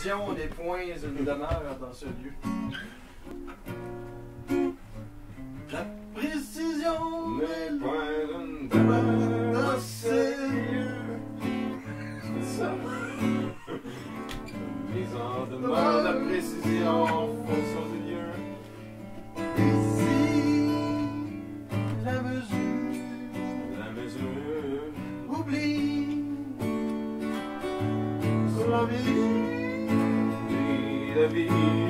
précision des points une demeure dans ce lieu. La précision des points demeure dans ce lieu. Ça. Mise en demeure la précision en leave.